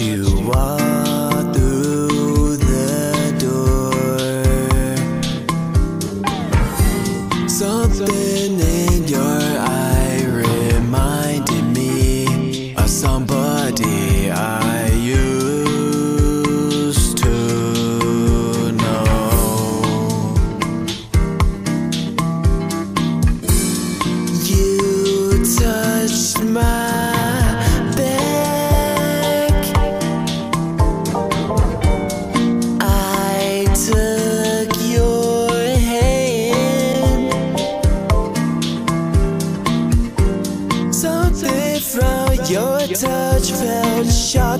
you walk through the door. Something.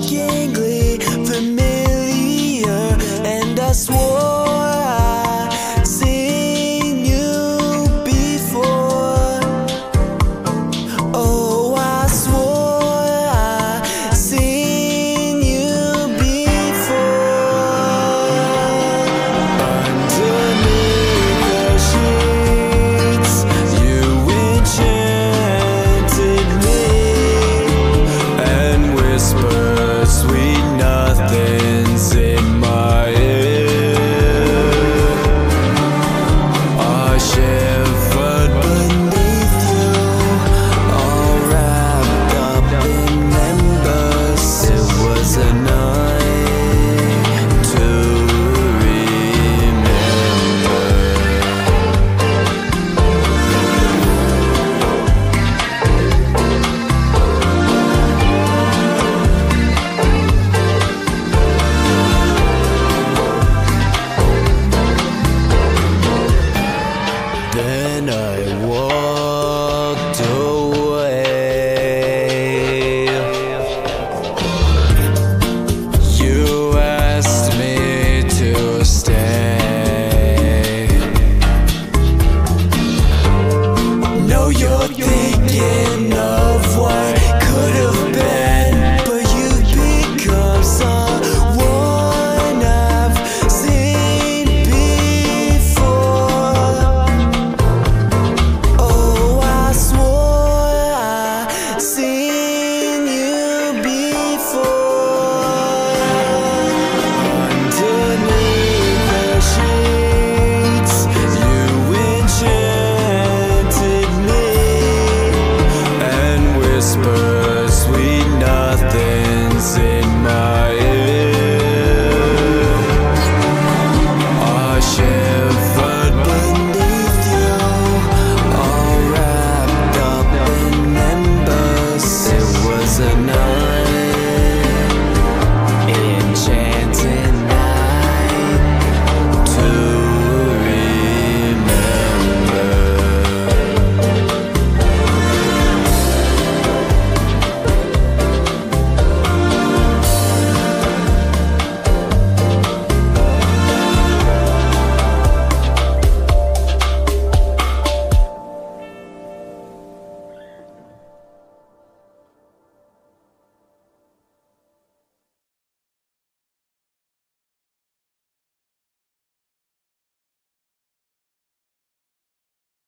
Shockingly familiar, and I swore I 爱我